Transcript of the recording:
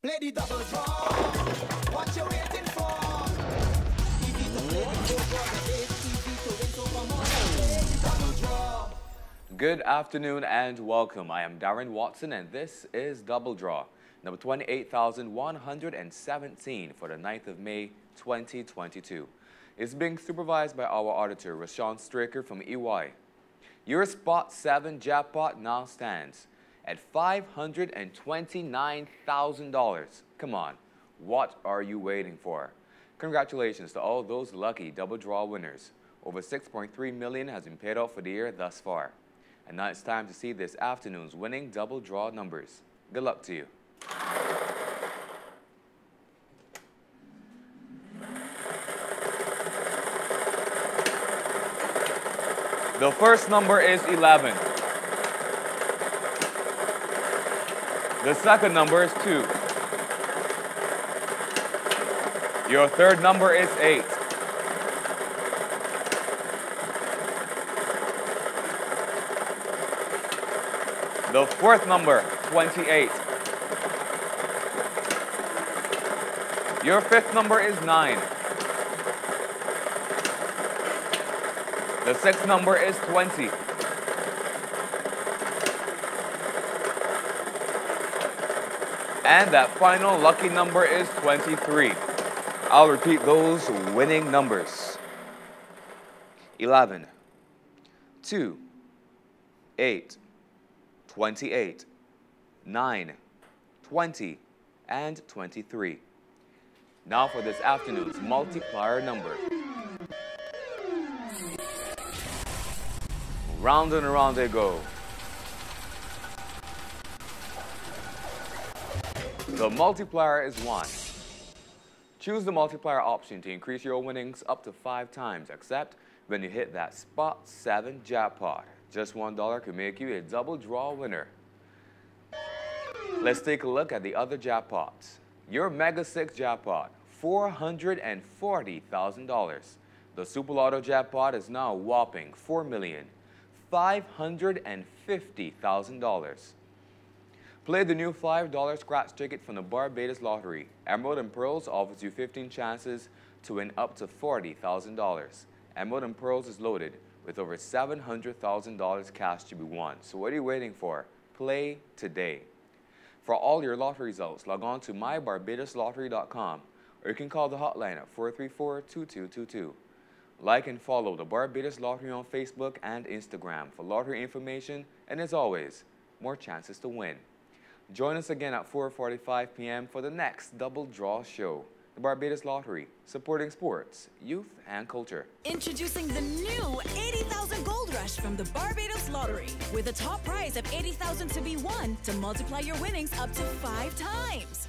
Play the double draw. What you waiting for? To play the to win, play the double. Good afternoon and welcome. I am Darren Watson and this is Double Draw, number 28,117 for the 9th of May 2022. It's being supervised by our auditor, Rashawn Straker from EY. Your Spot 7 jackpot now stands at $529,000. Come on, what are you waiting for? Congratulations to all those lucky double draw winners. Over 6.3 million has been paid out for the year thus far. And now it's time to see this afternoon's winning double draw numbers. Good luck to you. The first number is 11. The second number is 2. Your third number is 8. The fourth number, 28. Your fifth number is 9. The sixth number is 20. And that final lucky number is 23. I'll repeat those winning numbers 11, 2, 8, 28, 9, 20, and 23. Now for this afternoon's multiplier number. Round and around they go. The multiplier is 1. Choose the multiplier option to increase your winnings up to 5 times, except when you hit that spot 7 jackpot. Just $1 could make you a double draw winner. Let's take a look at the other jackpots. Your Mega 6 jackpot, $440,000. The Super Lotto jackpot is now whopping $4,550,000. Play the new $5 scratch ticket from the Barbados Lottery. Emerald and Pearls offers you 15 chances to win up to $40,000. Emerald and Pearls is loaded with over $700,000 cash to be won. So what are you waiting for? Play today. For all your lottery results, log on to mybarbadoslottery.com or you can call the hotline at 434-2222. Like and follow the Barbados Lottery on Facebook and Instagram for lottery information and as always, more chances to win. Join us again at 4.45 p.m. for the next Double Draw Show. The Barbados Lottery, supporting sports, youth, and culture. Introducing the new 80,000 Gold Rush from the Barbados Lottery. With a top prize of 80,000 to be won to multiply your winnings up to five times.